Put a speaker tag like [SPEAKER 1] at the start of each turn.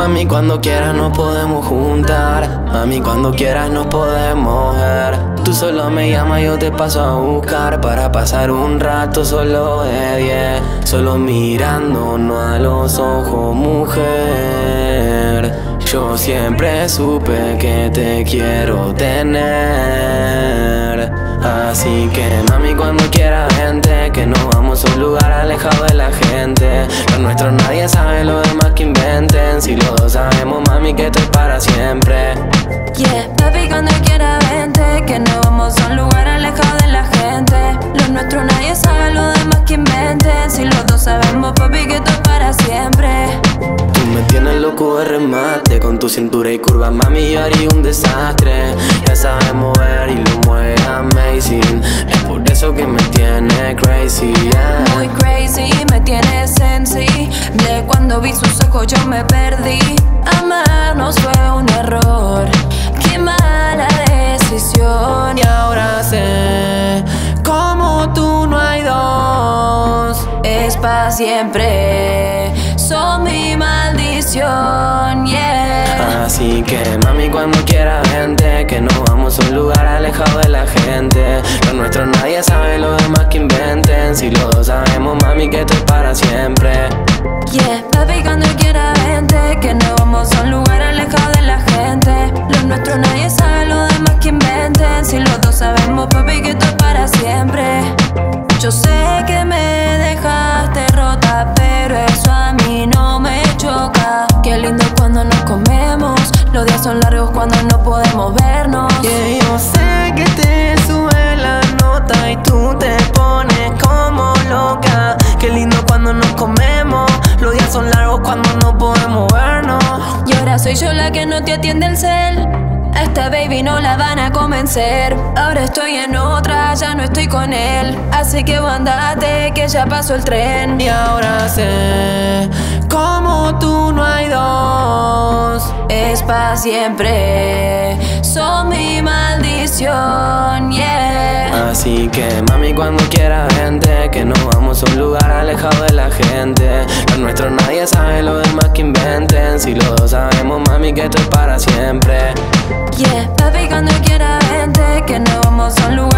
[SPEAKER 1] Mami, cuando quieras nos podemos juntar. Mami, cuando quieras nos podemos ver. Tú solo me llamas, yo te paso a buscar para pasar un rato solo de diez. Solo mirándonos a los ojos, mujer. Yo siempre supe que te quiero tener. Así que mami cuando quiera gente Que nos vamos a un lugar alejado de la gente Lo nuestro nadie mami que esto es para siempre.
[SPEAKER 2] Yeah, papi cuando quiera vente Que nos vamos a un lugar alejado de la gente. Lo nuestro nadie sabe, lo demás que inventen. Si los dos sabemos papi que esto es para siempre.
[SPEAKER 1] Tú me tienes loco de remate Con tu cintura y curva mami yo haría un desastre. Ya sabes
[SPEAKER 2] cuando vi sus ojos yo me perdí. Amarnos fue un error. Qué mala decisión.
[SPEAKER 1] Y ahora sé Como tú no hay dos.
[SPEAKER 2] Es para siempre. Son mi maldición, yeah.
[SPEAKER 1] Así que mami cuando quiera vente Que nos vamos a un lugar alejado de la gente. Lo nuestro nadie sabe, lo demás que inventen. Si dos sabemos mami que esto es para siempre
[SPEAKER 2] Yo sé que me dejaste rota Pero eso a mí no me choca. Qué lindo cuando nos comemos Los días son largos cuando no podemos vernos.
[SPEAKER 1] Yeah, yo sé que te sube la nota y tú te pones como loca. Qué lindo cuando nos comemos Los días son largos cuando no podemos vernos.
[SPEAKER 2] Y ahora soy yo la que no te atiende el cel. A esta baby no la van a convencer. Ahora estoy en otra, ya no estoy con él. Así que andate, que ya pasó el tren.
[SPEAKER 1] Y ahora sé Como tú no hay dos
[SPEAKER 2] Es para siempre, son mi maldición, yeah.
[SPEAKER 1] Así que mami cuando quiera vente Que nos vamos a un lugar alejado de la gente. Lo nuestro nadie sabe, lo demás que inventen. Si lo sabemos, mami, que esto es para siempre.
[SPEAKER 2] Yeah, papi, cuando quiera vente, que no vamos a un lugar.